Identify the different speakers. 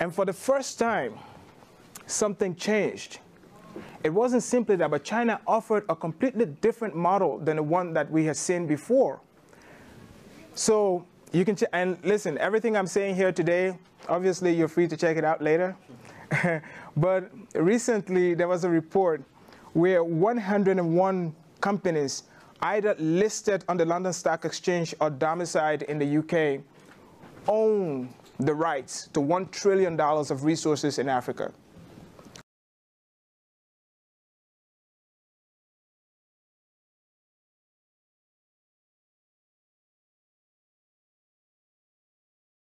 Speaker 1: And for the first time, something changed. It wasn't simply that, but China offered a completely different model than the one that we had seen before. So you can, and listen, everything I'm saying here today, obviously you're free to check it out later. but recently there was a report where 101 companies either listed on the London Stock Exchange or domiciled in the UK own the rights to $1 trillion of resources in Africa.